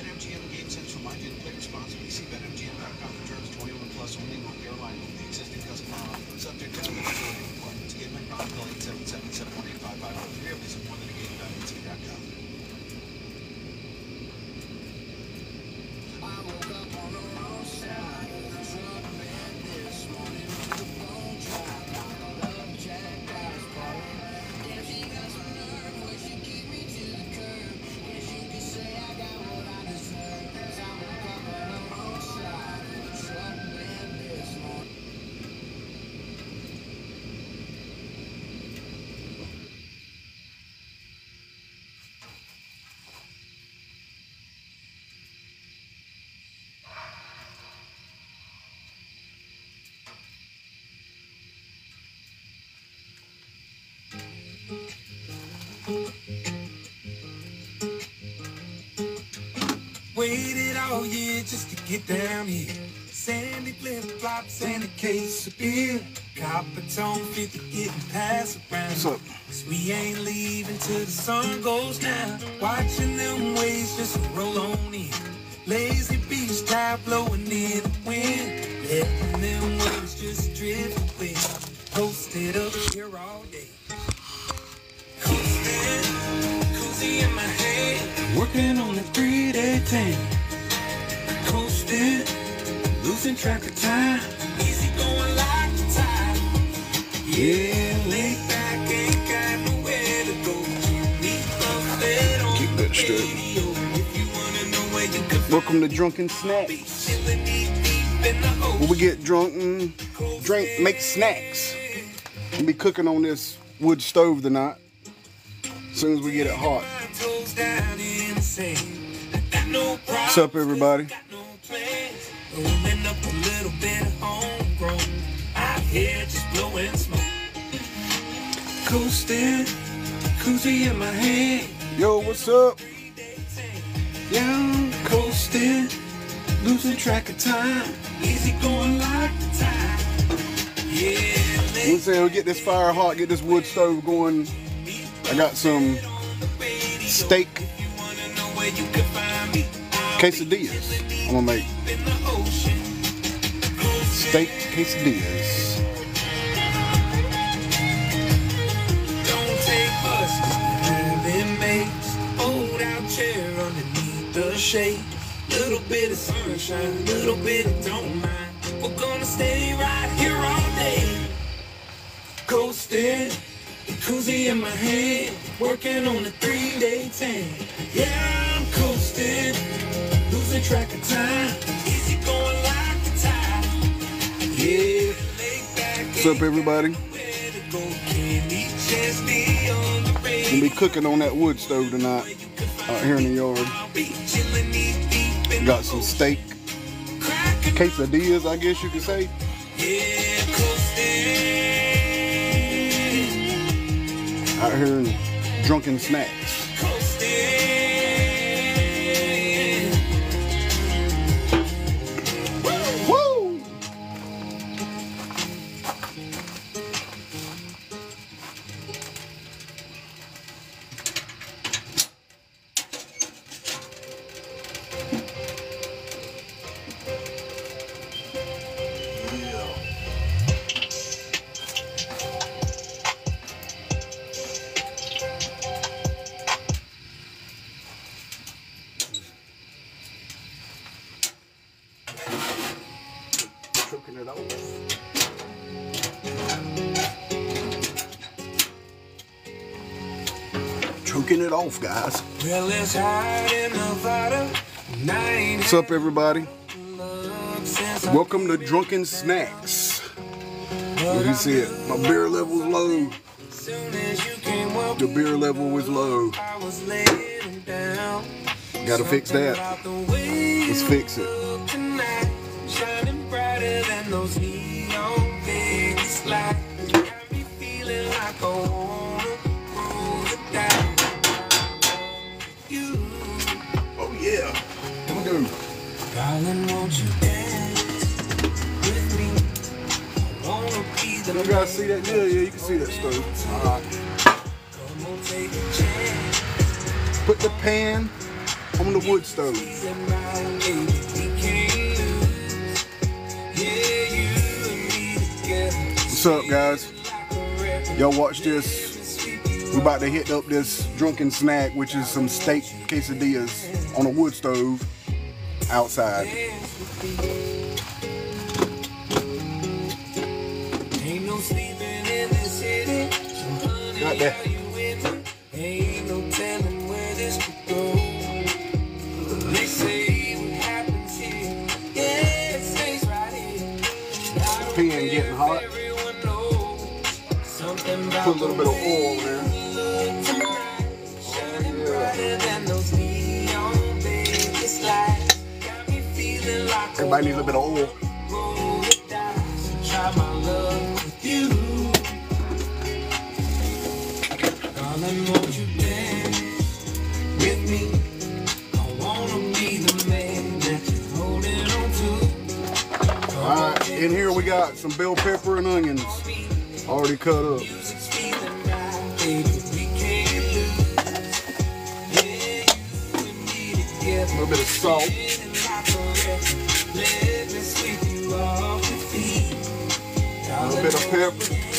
BetMGM and GameSense remind you to play responsibly. See BetMGM.com for terms 21 plus only. North Carolina only. Existing customer offer. Subject to eligibility requirements. Gambling problem. Call 877-718-5553 or visit more than a. just to get down here. Sandy flip flops and a case of beer. Copper tone 50 getting passed around. What's up? 'Cause we ain't leaving till the sun goes down. Watching them waves just roll on in. Lazy beach tide blowing in the wind. Letting them waves just drift away. Posted up here all day. Coasting, koozie in my hand. Working on a three day tan. Coasting, losing track of time. Easy going like the tide. Yeah, laid back, ain't got nowhere to go. Buffett on Keep that straight. radio. If you wanna know where you could Welcome to Drunken Snacks. be chillin' deep, deep in the Where we get drunk and drink, make snacks. We'll be cooking on this wood stove tonight. As soon as we get it hot. Toes down in the sand. I got no What's up, everybody? Coasting, koozie in my hand. Yo, what's up? Yeah, I'm coasting, losing track of time. Easy going like the tide. Yeah, We say we get this fire hot, get this wood stove going. I got some steak you wanna know where you can find me. I'll quesadillas. I'm gonna make be in the ocean. steak quesadillas. Shade. Little bit of sunshine, little bit of don't mind. We're gonna stay right here all day. Coasting, koozie in my hand. Working on a three day tan. Yeah, I'm coasting, losing track of time. Easy going like the tide. Yeah. What's up, everybody? Where to go? Can't eat just be on the radio. Gonna be cooking on that wood stove tonight out here in the yard. Got some steak quesadillas, I guess you could say. Out here drunken snacks. It off, guys. Well, it's hot in Nevada. and I ain't What's up, everybody? had luck since I Welcome to Drunken Snacks. You see it, my beer level's low. As soon as you came up, The beer level was low. I was laying down. Gotta fix that. About the way Let's fix it. See that? Yeah, you can see that stove. Chance. Uh-huh. Put the pan on the wood stove. What's up, guys? Y'all watch this. We're about to hit up this drunken snack, which is some steak quesadillas on a wood stove outside. Brighter than those neon Vegas lights. Got me feeling like a Everybody needs a bit of oil. In here we got some bell pepper and onions already cut up. A little bit of salt. A little bit of pepper.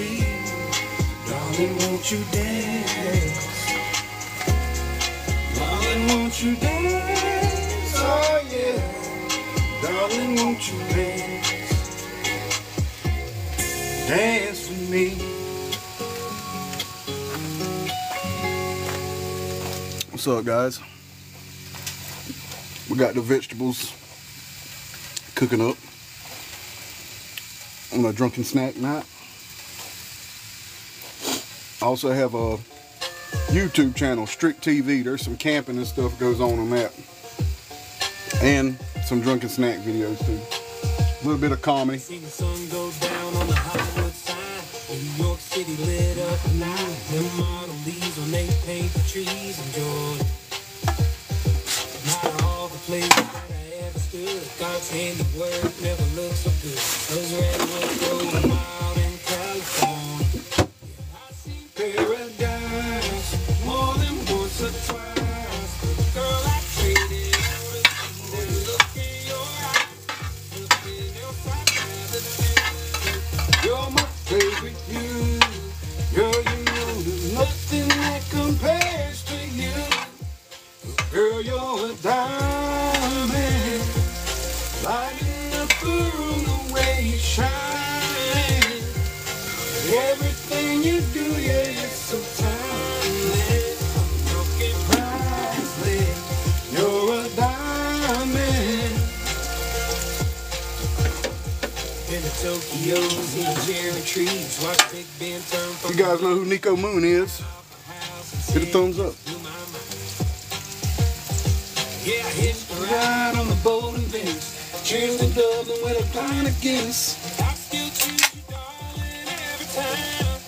Feet. Darling, won't you dance? Darling, won't you dance? Oh, yeah. Darling, won't you dance? Dance with me. What's up, guys? We got the vegetables cooking up on a drunken snack night. I also have a YouTube channel, Strick TV. There's some camping and stuff goes on on that. And some drunken snack videos too. A little bit of comedy. Seen the sun go down on the and the trees, watch Big Ben turn from You guys know who Niko Moon is? Hit a thumbs up. Yeah, I hitched a ride on the Golden Vince. Cheers to Dublin with a pint of Guinness. I still choose you, darling, every time.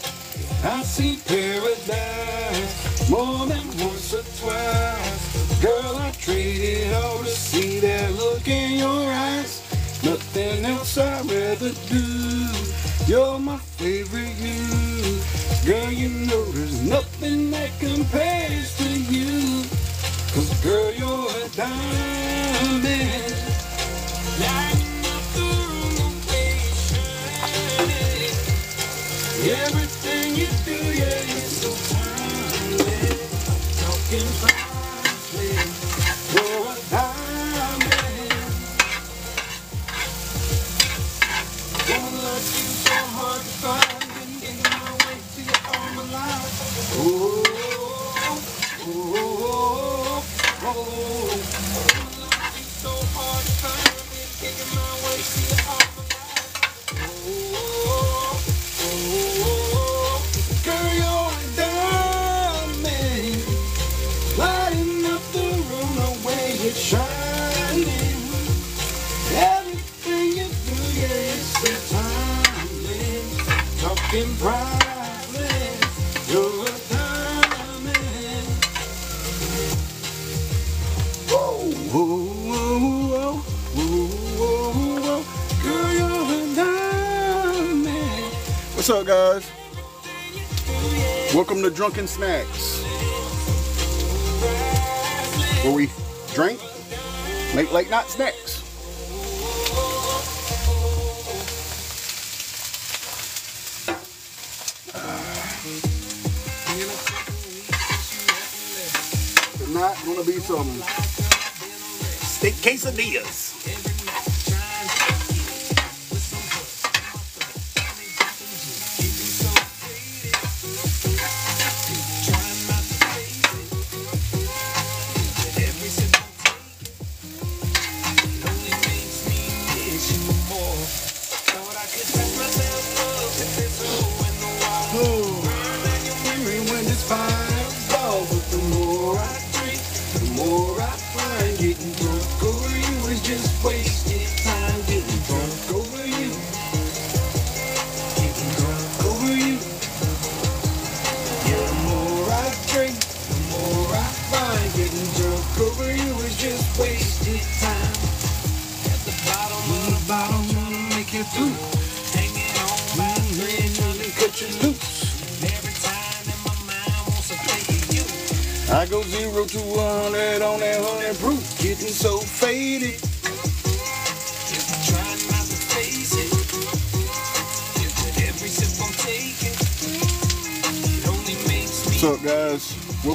I see paradise more than once or twice. Girl, I traded all to see that look in your eyes. Nothing else I'd rather do. You're my favorite you. Girl, you know there's nothing that compares to you. Cause girl, you're a diamond. Shine. Everything you do, yeah, it's so timeless. Talking oh, oh, oh. Drunken Snacks, where we drink, make late night snacks. Uh, tonight, gonna be some steak quesadillas.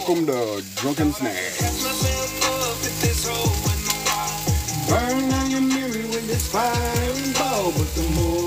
welcome to Drunken Snag. Burn on your mirror with this fire and ball, but the more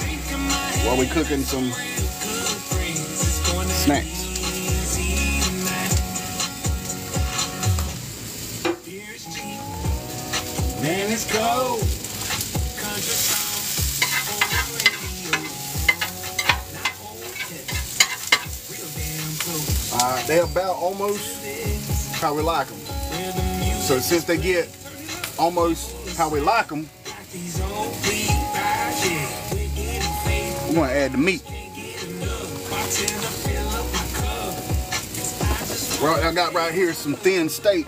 while we cooking some snacks. Man, it's cold. Uh, they about almost how we like them. So since they get almost how we like them, I'm gonna add the meat. Right, I got right here some thin steak.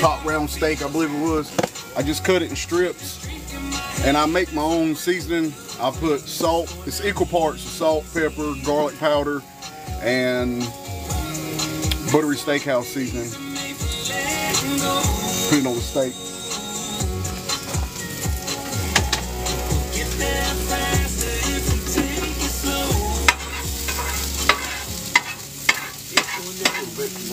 Top round steak, I believe it was. I just cut it in strips and I make my own seasoning. I put salt, it's equal parts of salt, pepper, garlic powder, and buttery steakhouse seasoning. Put it on the steak.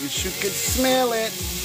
We sure could smell it.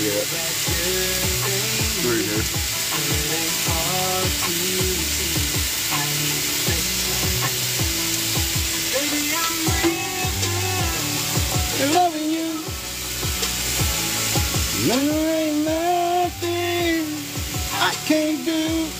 See. Right there. Loving you. There ain't nothing I can't do.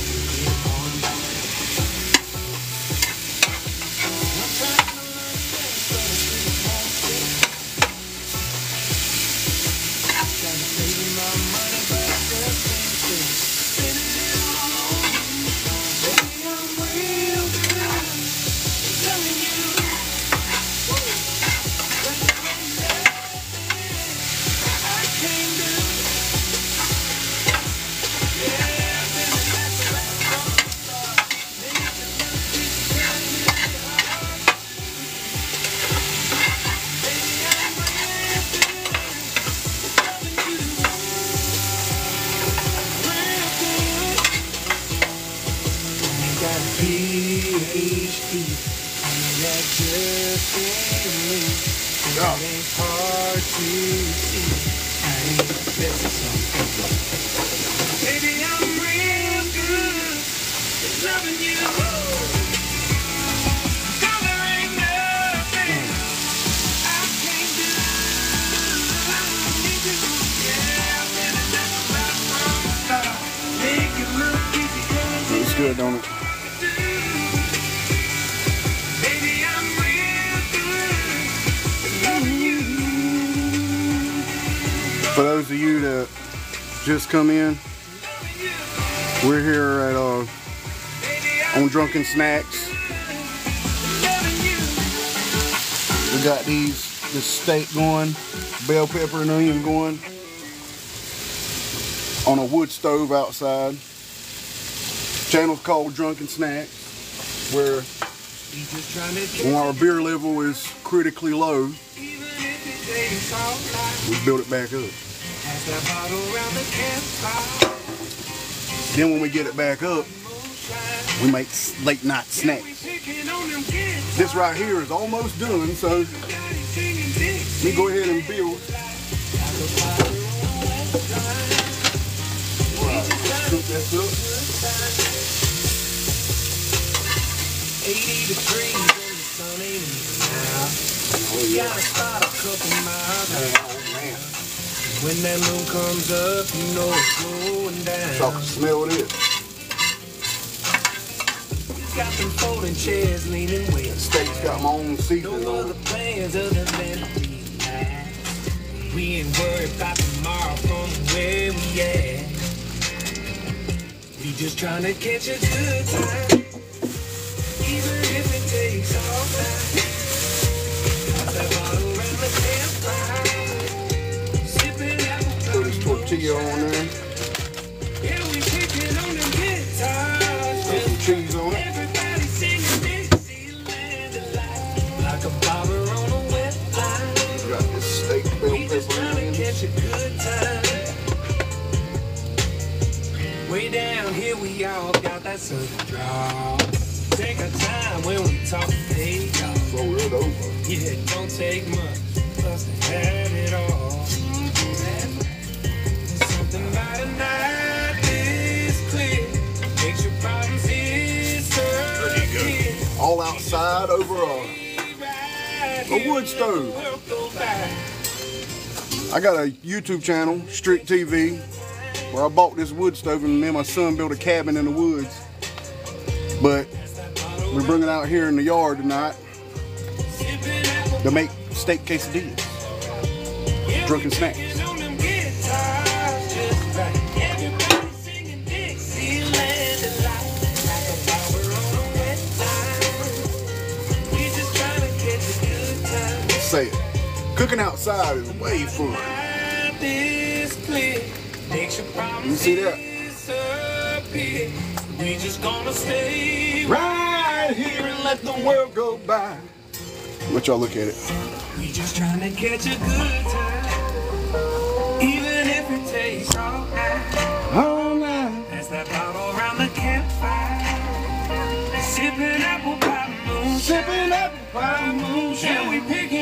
Baby, those of you that just come in, we're here at uh, on Drunken Snacks. We got these this steak going, bell pepper and onion going on a wood stove outside. Channel's called Drunken Snacks, where when our beer level is critically low, we build it back up. Then when we get it back up, we make late night We snacks. This right here is almost done, so me go ahead and build. Cook this up. 80 degrees When that moon comes up, you know it's going down. y'all can smell this. Got them folding chairs leaning way Steak's got my own seasoning No other plans other than. We ain't worried about tomorrow from where we at. We just trying to catch a good time. Even if it takes all night. To the draw. Take our time when we talk, hey, y'all. Roll it over. Yeah, it don't take much for us to have it all. Something about a night this clear makes your problems disappear. All outside over a. A wood stove. I got a YouTube channel, Strick TV, where I bought this wood stove and me and my son built a cabin in the woods. But we're bringing it out here in the yard tonight to make steak quesadillas. Drunken snacks. Say it. Cooking outside is way fun. You see that? We just gonna stay Right here and let the world go by. Let y'all look at it. We just trying to catch a good time. Even if it tastes alright. All night. Pass that bottle around the campfire. Sipping apple pie moonshine. Sipping apple pie moonshine. And we picking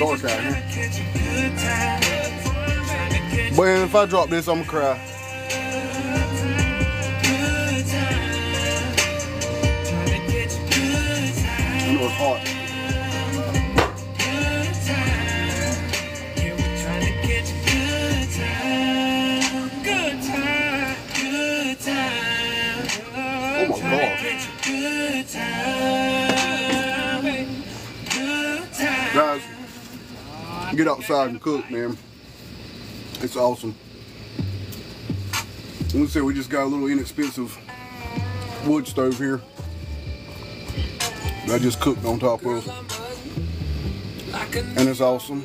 catch a But if I drop this, I'm gonna cry. good time. Trying to catch a good get outside and cook, man. It's awesome. Let me say we just got a little inexpensive wood stove here. that I just cooked on top of. And it's awesome.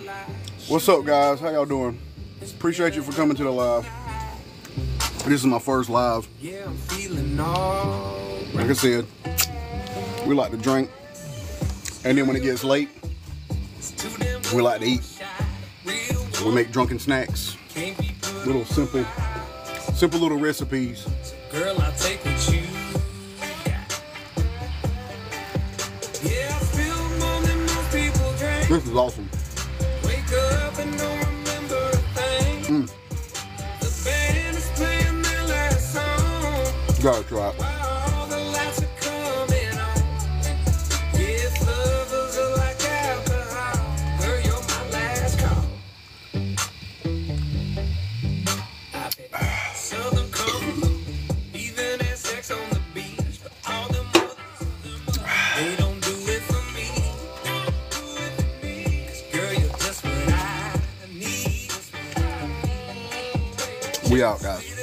What's up guys? How y'all doing? Appreciate you for coming to the live. This is my first live. Like I said, we like to drink. And then when it gets late, we like to eat. We make drunken snacks. Can't be put. Little simple, simple little recipes. Girl, I'll take what you got. Yeah, I feel more than most people drink. This is awesome. Wake up and don't remember a thing. Mm. The band is playing their last song. Gotta try it. Out, guys.